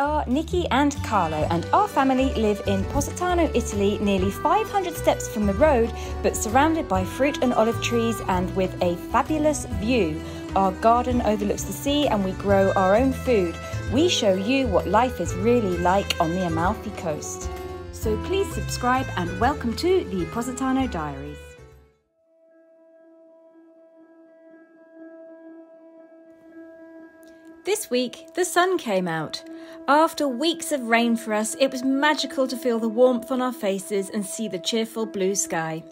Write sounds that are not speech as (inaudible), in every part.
are Nicki and Carlo, and our family live in Positano, Italy, nearly 500 steps from the road, but surrounded by fruit and olive trees and with a fabulous view. Our garden overlooks the sea, and we grow our own food. We show you what life is really like on the Amalfi Coast. So please subscribe and welcome to the Positano Diaries. This week, the sun came out. After weeks of rain for us, it was magical to feel the warmth on our faces and see the cheerful blue sky.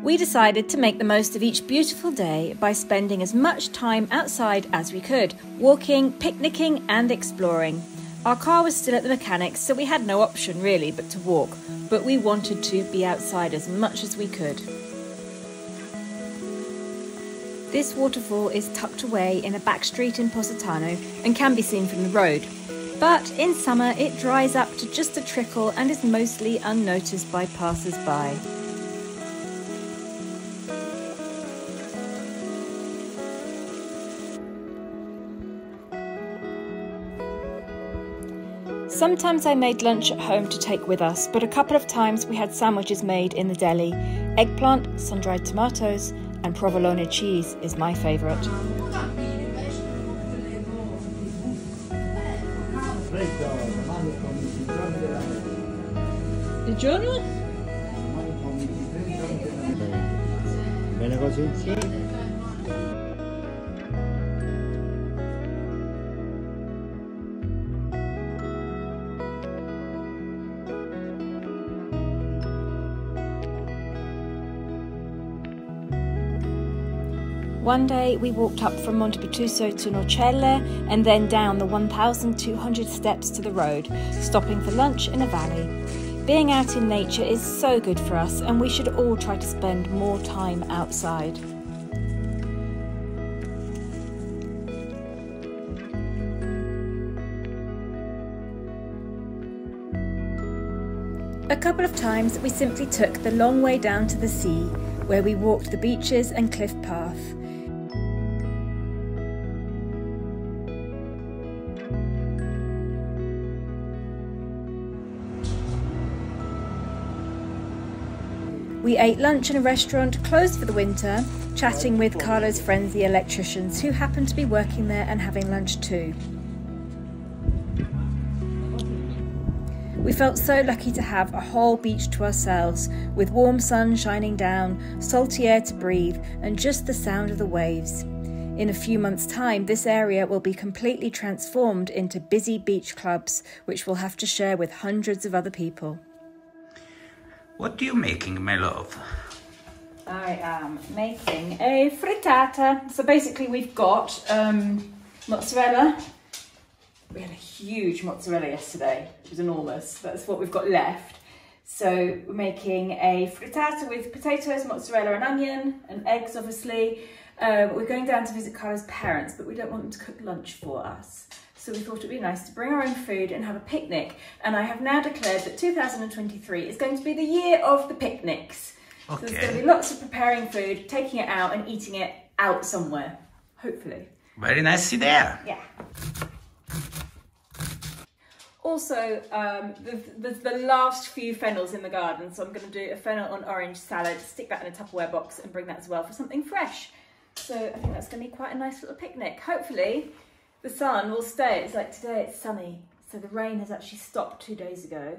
We decided to make the most of each beautiful day by spending as much time outside as we could, walking, picnicking, and exploring. Our car was still at the mechanics, so we had no option really but to walk, but we wanted to be outside as much as we could. This waterfall is tucked away in a back street in Positano and can be seen from the road. But in summer it dries up to just a trickle and is mostly unnoticed by passers by. Sometimes I made lunch at home to take with us, but a couple of times we had sandwiches made in the deli eggplant, sun dried tomatoes, and provolone cheese is my favourite. Il giorno? Bene così? Sì. One day we walked up from Montepertuso to Nocelle and then down the 1,200 steps to the road, stopping for lunch in a valley. Being out in nature is so good for us, and we should all try to spend more time outside. A couple of times we simply took the long way down to the sea, where we walked the beaches and cliff path. We ate lunch in a restaurant closed for the winter, chatting with Carlo's friends, the electricians, who happened to be working there and having lunch too. We felt so lucky to have a whole beach to ourselves, with warm sun shining down, salty air to breathe, and just the sound of the waves. In a few months' time, this area will be completely transformed into busy beach clubs, which we'll have to share with hundreds of other people. What are you making, my love? I am making a frittata. So basically, we've got um, mozzarella. We had a huge mozzarella yesterday, which was enormous. That's what we've got left. So we're making a frittata with potatoes, mozzarella, and onion, and eggs, obviously. Um, we're going down to visit Carlo's parents, but we don't want them to cook lunch for us. So we thought it'd be nice to bring our own food and have a picnic. And I have now declared that 2023 is going to be the year of the picnics. Okay. So there's going to be lots of preparing food, taking it out and eating it out somewhere, hopefully. Very nice idea. Yeah. Also, um, there's, the last few fennels in the garden, so I'm going to do a fennel on orange salad, stick that in a Tupperware box and bring that as well for something fresh. So I think that's going to be quite a nice little picnic. Hopefully the sun will stay. It's like today it's sunny, so the rain has actually stopped two days ago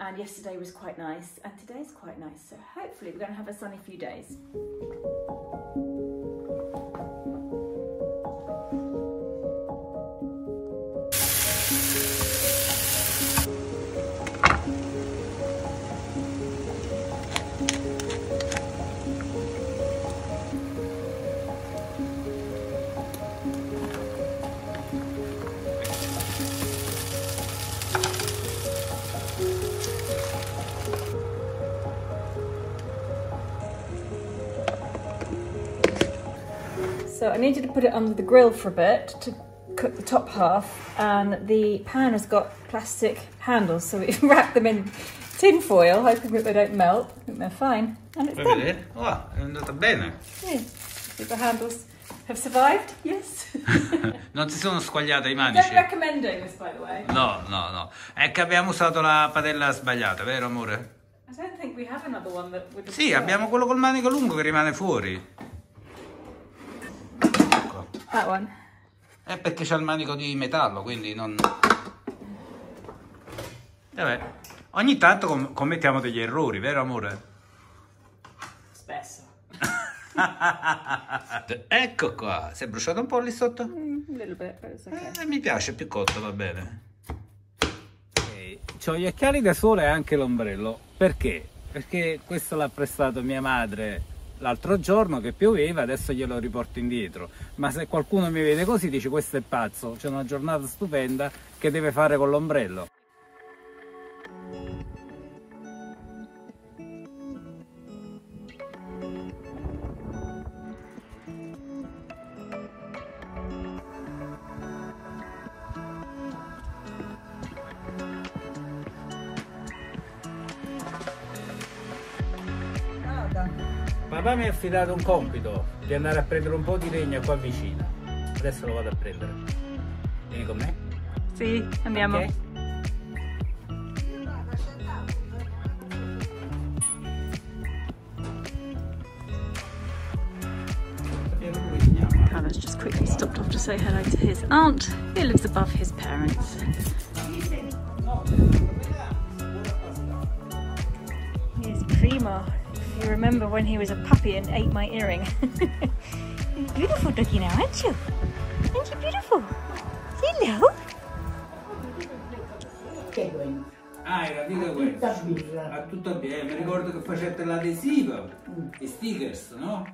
and yesterday was quite nice and today's quite nice. So hopefully we're to have a sunny few days. So I needed to put it under the grill for a bit to cook the top half and the pan has got plastic handles so we (laughs) wrap them in tin foil hoping that they don't melt. I think they're fine and it's Fai done. Oh, è andata bene. Yeah. See the handles have survived. Yes. (laughs) Non si sono squagliate i Don't manici? recommend doing this, by the way. No, no, no. È che abbiamo usato la padella sbagliata, vero amore? I don't think we have another one that would. Sì, abbiamo quello col manico lungo che rimane fuori. That one. È perché c'ha il manico di metallo, quindi non... Vabbè, ogni tanto com- commettiamo degli errori, vero amore? Spesso. (laughs) ecco qua, si è bruciato un po' lì sotto? Bit, it's okay. Eh, mi piace, più cotto, va bene. Ho gli occhiali da sole e anche l'ombrello. Perché? Perché questo l'ha prestato mia madre l'altro giorno che pioveva, adesso glielo riporto indietro. Ma se qualcuno mi vede così dice questo è pazzo, c'è una giornata stupenda che deve fare con l'ombrello. Affidato un compito di andare a prendere un po' di legna qua vicino. Adesso lo vado a prendere. Vieni con me? Sì, andiamo. Ok? Carlos just quickly stopped off to say hello to his aunt, who lives above his parents. Here's Primo. If you remember when he was a puppy and ate my earring. (laughs) Beautiful doggy now, aren't you? Aren't you beautiful? Hello. Ah, era dico questo. A tutto bene, mi ricordo che facette l'adesivo, i stickers, no?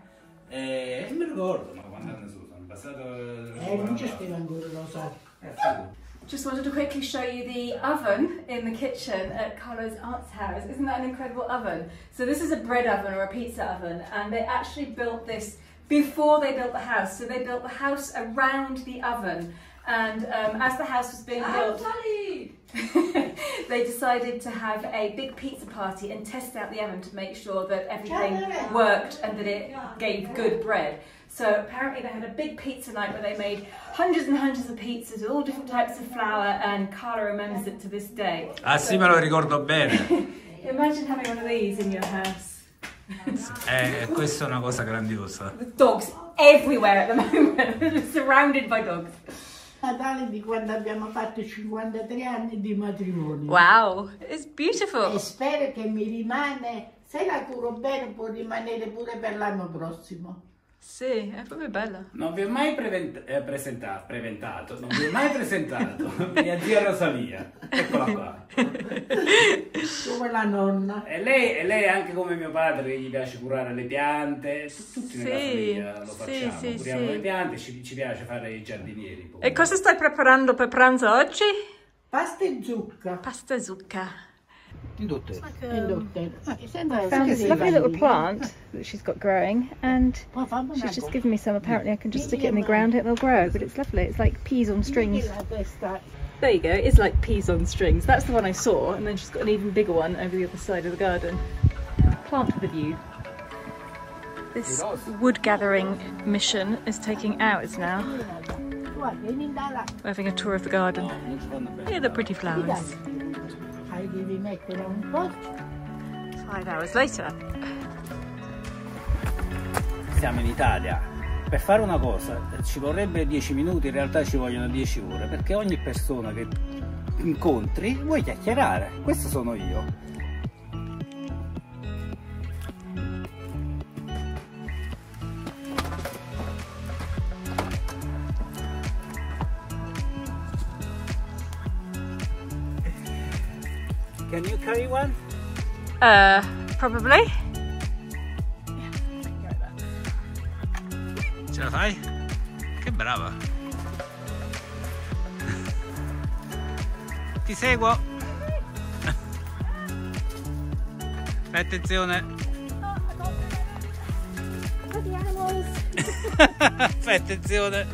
E mi ricordo, ma quando anni sono? Sono passato... Eh, non ci scrive ancora, lo so. Eh, sì. Just wanted to quickly show you the oven in the kitchen at Carlo's aunt's house. Isn't that an incredible oven? So this is a bread oven or a pizza oven, and they actually built this before they built the house. So they built the house around the oven, and um, as the house was being built, (laughs) they decided to have a big pizza party and test out the oven to make sure that everything worked and that it gave good bread. So apparently they had a big pizza night where they made hundreds and hundreds of pizzas with all different types of flour and Carla remembers it to this day. Ah sì, me lo ricordo bene. (laughs) Imagine having one of these in your house. Eh, questa è una cosa grandiosa. With dogs everywhere at the (laughs) moment. Surrounded by dogs. Natale di quando abbiamo fatto 53 anni di matrimonio. Wow, it's E beautiful. spero che mi rimane, se la curo bene può rimanere pure per l'anno prossimo. Sì, è proprio bella. Non vi ho mai prevent- eh, presentato, preventato, non vi ho mai presentato (laughs) mia zia Rosalia. Eccola qua. Come la nonna. E lei, e lei è anche come mio padre, che gli piace curare le piante, tutti nella Sì, famiglia lo facciamo, sì, curiamo sì. le piante, ci, ci piace fare i giardinieri. poi. E cosa stai preparando per pranzo oggi? Pasta e zucca. Pasta zucca. In tutte. In dotte. Ah, sembra found this lovely little plant that she's got growing, and Poi fammi una she's just given me some. Apparently, I can just stick it in the ground; and it'll grow. But it's lovely. It's like peas on strings. There you go. It's like peas on strings. That's the one I saw, and then she's got an even bigger one over the other side of the garden. Plant with a view. This wood gathering mission is taking hours now. Guarda, vieni da là. We're having a tour of the garden. Here are the pretty flowers. Hai devi mettere un po'. Five hours later. Siamo in Italia. Per fare una cosa ci vorrebbe 10 minuti, in realtà ci vogliono 10 ore, perché ogni persona che incontri vuoi chiacchierare. Questo sono io. Can you carry one? Uh, probably. Ce la fai? Che brava. Ti seguo. Fai attenzione. Fai attenzione.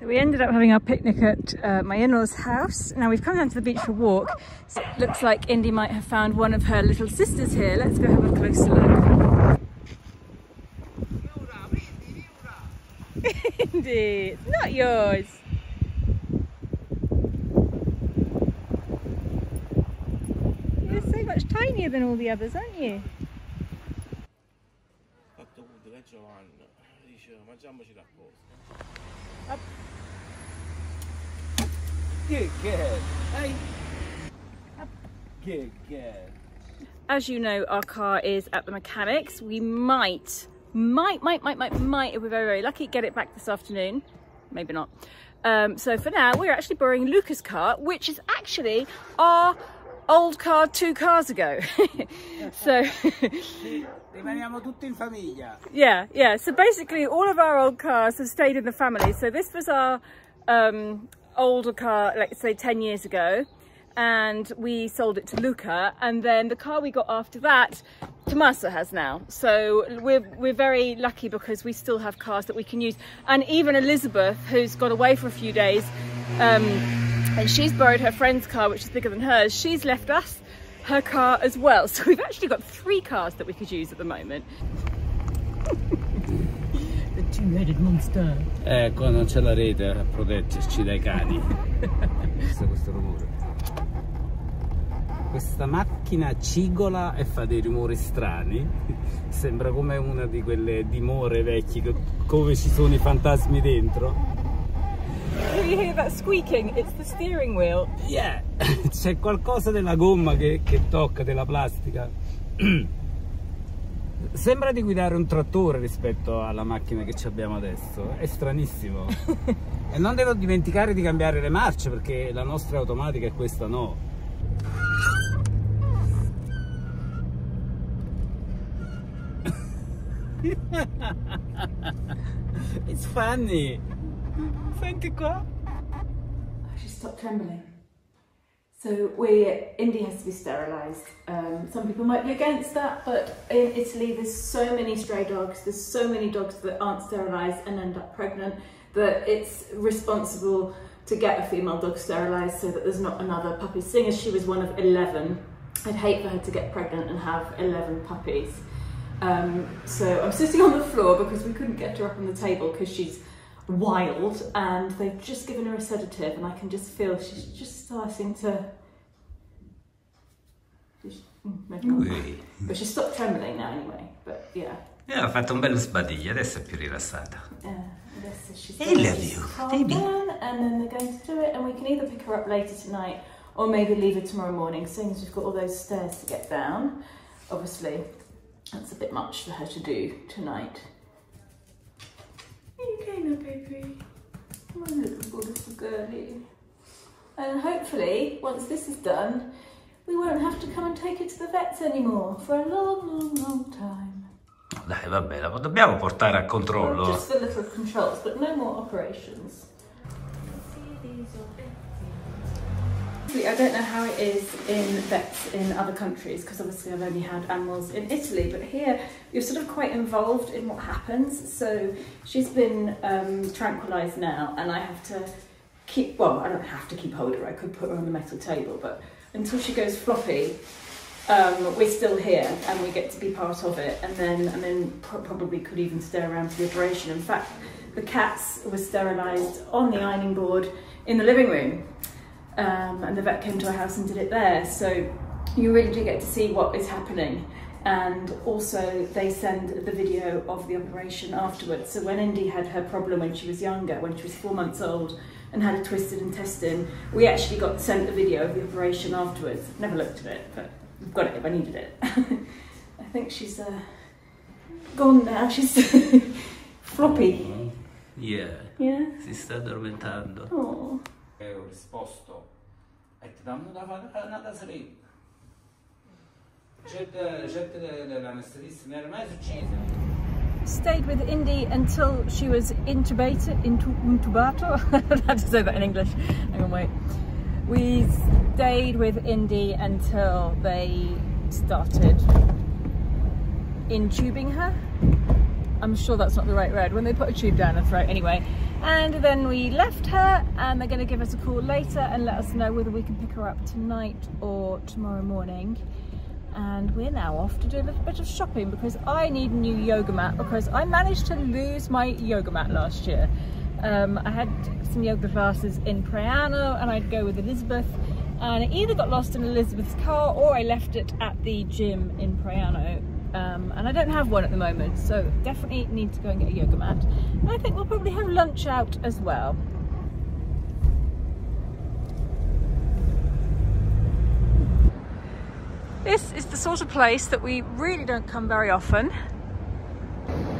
So we ended up having our picnic at uh, my in-laws' house. Now we've come down to the beach for a walk. So it looks like Indy might have found one of her little sisters here. Let's go have a closer look. (laughs) Indy, it's not yours. You're so than all the others, aren't you? good. as you know, our car is at the mechanics. We might, might, might, might, might, might, if we're very, very lucky, get it back this afternoon. Maybe not. Um, so for now, we're actually borrowing Luca's car, which is actually our old car two cars ago. (laughs) so Rimaniamo tutti in famiglia. yeah, yeah. So basically, all of our old cars have stayed in the family. So this was our um, older car, like say 10 years ago, and we sold it to Luca. And then the car we got after that, Tommaso has now. So we're we're very lucky because we still have cars that we can use. And even Elizabeth, who's got away for a few days, um, and she's borrowed her friend's car, which is bigger than hers. She's left us her car as well. (laughs) So we've actually got three cars that we could use at the moment. (laughs) the two-headed monster. Eh, ecco, non c'è la rete a proteggerci dai cani. (laughs) Questo, questo rumore. Questa macchina cigola e fa dei rumori strani. Sembra come una di quelle dimore vecchie, che- come ci sono i fantasmi dentro. Can you hear that squeaking? It's the steering wheel. Yeah, (laughs) c'è qualcosa della gomma che, che tocca, della plastica. (clears throat) Sembra di guidare un trattore rispetto alla macchina che ci abbiamo adesso. È stranissimo. (laughs) e non devo dimenticare di cambiare le marce perché la nostra è automatica e questa no. (laughs) It's funny. Senti qua. She stopped trembling. So we, Indy has to be sterilised. Um, some people might be against that, but in Italy there's so many stray dogs, there's so many dogs that aren't sterilised and end up pregnant that it's responsible to get a female dog sterilised so that there's not another puppy. Seeing as she was one of 11, I'd hate for her to get pregnant and have 11 puppies. Um, so I'm sitting on the floor because we couldn't get her up on the table because she's wild and they've just given her a sedative and I can just feel she's just starting to mm, maybe not. Ui. but she stopped trembling now anyway but yeah Eh, ha fatto un bello sbadiglio, adesso è più rilassata. she's I love you, baby. and then they're going to do it and we can either pick her up later tonight or maybe leave her tomorrow morning seeing as we've got all those stairs to get down obviously that's a bit much for her to do tonight okay now baby my little beautiful girlie and hopefully once this is done we won't have to come and take it to the vets anymore for a long long long time Dai, vabbè, la dobbiamo portare a controllo. just the little controls, but no more operations. I don't know how it is in vets in other countries because obviously I've only had animals in Italy, but here you're sort of quite involved in what happens. So she's been um, tranquilised now, and I have to keep. Well, I don't have to keep hold of her. I could put her on the metal table, but until she goes floppy, um, we're still here and we get to be part of it and then then pro- probably could even stay around for the operation in fact the cats were sterilised on the ironing board in the living room um, and the vet came to our house and did it there so you really do get to see what is happening and also they send the video of the operation afterwards so when Indy had her problem when she was younger when she was four months old and had a twisted intestine we actually got sent the video of the operation afterwards never looked at it but I've got it if I needed it. (laughs) I think she's uh, gone now. She's (laughs) floppy. Yeah, Yeah. si sta addormentando. Oh. E ho risposto e ti danno da successo. Stayed with Indy until she was intubated, intu, intubato. (laughs) I had to say that in English. Hang on, wait. We stayed with Indy until they started intubing her. I'm sure that's not the right word, when they put a tube down her throat anyway. And then we left her and they're gonna give us a call later and let us know whether we can pick her up tonight or tomorrow morning. And we're now off to do a little bit of shopping because I need a new yoga mat because I managed to lose my yoga mat last year. Um, I had some yoga classes in Praiano and I'd go with Elizabeth and it either got lost in Elizabeth's car or I left it at the gym in Praiano um, and I don't have one at the moment so definitely need to go and get a yoga mat. And I think we'll probably have lunch out as well. This is the sort of place that we really don't come very often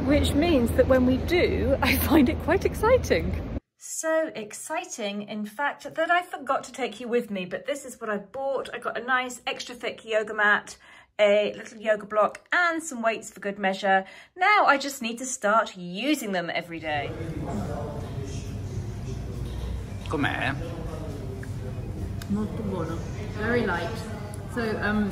which means that when we do (laughs) I find it quite exciting. So exciting in fact that I forgot to take you with me but this is what I bought. I got a nice extra thick yoga mat a little yoga block and some weights for good measure. Now I just need to start using them every day. Com'è? Molto buono. Very light. So um,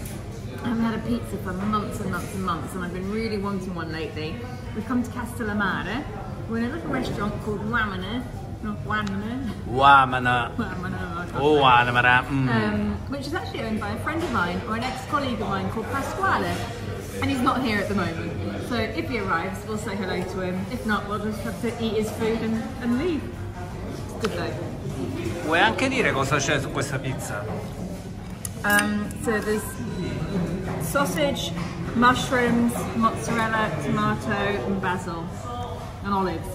I haven't had a pizza for months and months and months and I've been really wanting one lately. We've come to Castellammare. We're in a little restaurant called Wamana. Not Wamana. Wamana. Wamana. Oh, Wamana. Mm. um, which is actually owned by a friend of mine or an ex-colleague of mine called Pasquale. And he's not here at the moment. So if he arrives, we'll say hello to him. If not, we'll just have to eat his food and, and leave. It's good though. Vuoi anche dire cosa c'è su questa pizza? Um, so there's sausage, mushrooms, mozzarella, tomato and basil and olives.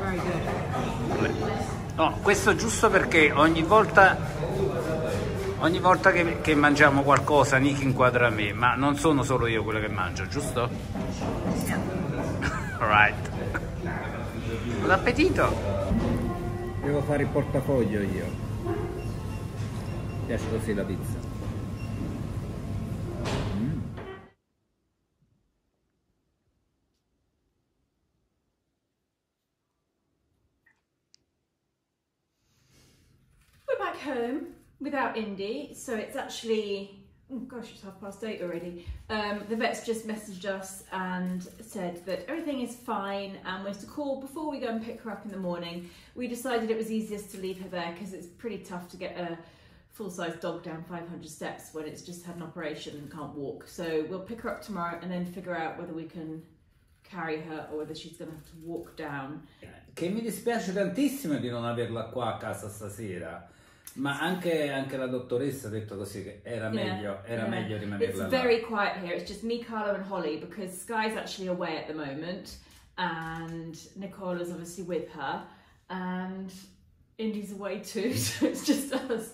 Very good. No, questo giusto perché ogni volta, ogni volta che, che mangiamo qualcosa Nick inquadra me, ma non sono solo io quello che mangio, giusto? (laughs) Alright. Buon appetito! Devo fare il portafoglio io. Piace così la pizza. Without Indy, so it's actually, oh gosh, it's half past eight already. Um, the vet's just messaged us and said that everything is fine and we're to call before we go and pick her up in the morning. We decided it was easiest to leave her there because it's pretty tough to get a full-size dog down 500 steps when it's just had an operation and can't walk. So we'll pick her up tomorrow and then figure out whether we can carry her or whether she's going to have to walk down. Che mi dispiace tantissimo di non averla qua a casa stasera. Ma anche, anche la dottoressa ha detto così che era Yeah, meglio, era yeah. meglio rimanerla It's là. very quiet here. It's just me, Carlo, and Holly because Sky's actually away at the moment, and Nicola's obviously with her, and Indy's away too. (laughs) So it's just us.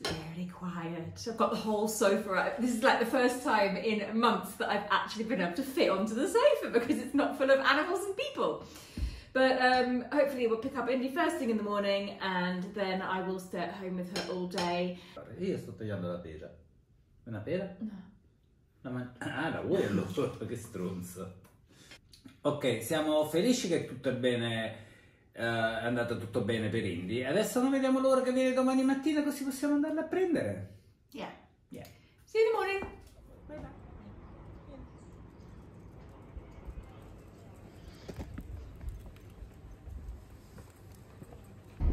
It's very quiet. I've got the whole sofa. out. This is like the first time in months that I've actually been able to fit onto the sofa because it's not full of animals and people. But um, hopefully we'll pick up Indy first thing in the morning and then I will stay at home with her all day. Io sto tagliando la pera. Una pera? La man- ah, la vuoi allora? (laughs) che stronzo. Ok, siamo felici che tutto è bene, eh, è andato tutto bene per Indy. Adesso non vediamo l'ora che viene domani mattina così possiamo andarla a prendere. Yeah. Yeah. See you in the morning.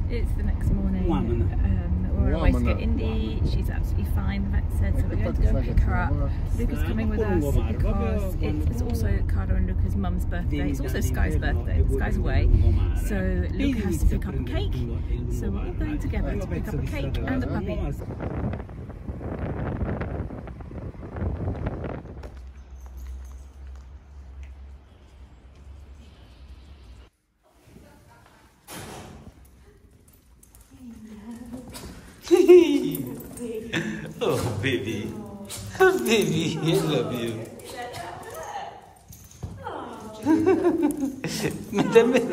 It's the next morning. Woman. Um, we're on our way to get Woman. Indy. She's absolutely fine. The vet said so. We're going to go and pick her up. Luca's coming with us because it's also Carlo and Luca's mum's birthday. It's also Sky's birthday. Sky's away, so Luca has to pick up a cake. So we're all going together to pick up a cake and a puppy. Oh, baby. Oh, baby. I love you. No jumping.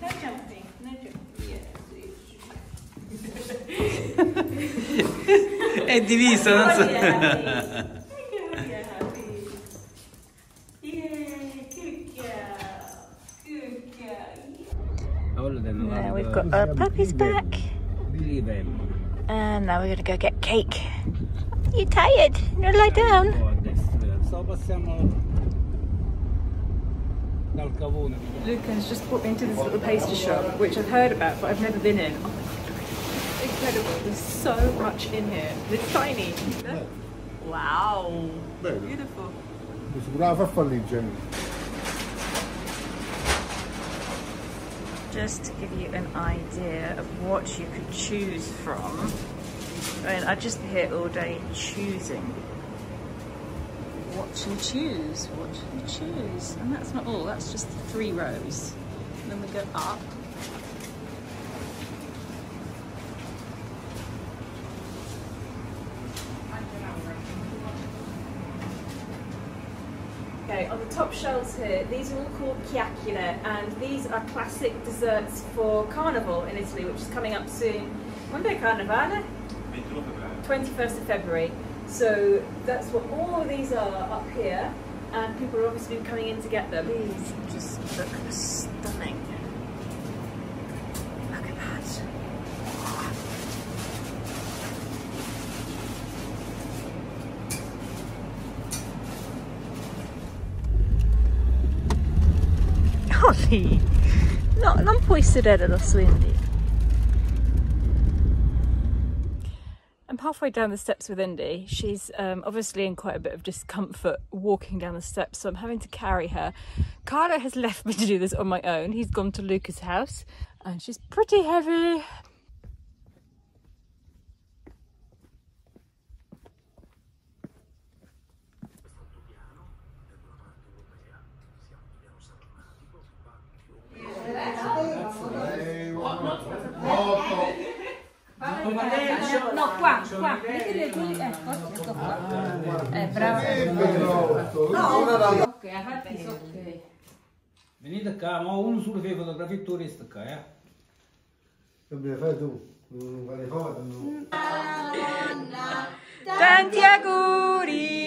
No jumping. No jumping. È diviso, non so. Now we've our puppies back. And now we're going to go get cake. You tired? No, lie down. Oh, a destra. So passiamo dal cavone. Luca has just brought me into this little pastry shop, which I've heard about, but I've never been in. Oh god, look at this. It's incredible. There's so much in here. It's tiny. Wow. Beautiful. Just to give you an idea of what you could choose from. I mean, I'd just be here all day choosing. What to choose? Should we choose? And that's not all, that's just three rows. And then we go up. Shelves here, these are all called chiacchiere, and these are classic desserts for Carnival in Italy, which is coming up soon. Quando è Carnevale? 21st of February. So that's what all of these are up here, and people are obviously coming in to get them. These just look stunning. Look at that. Ollie, no, non puoi sedere da su Indy. I'm halfway down the steps with Indy. She's um, obviously in quite a bit of discomfort walking down the steps, so I'm having to carry her. Carlo has left me to do this on my own. He's gone to Luca's house, and she's pretty heavy. No, qua, qua, vedete quelli, ecco, ecco qua. Eh, bravo. Ok, ha fatto ok. Venite qua, ma uno sulle fai fotografie turisti qua, eh? Vabbè, fai tu. Non fare foto, no. Tanti auguri!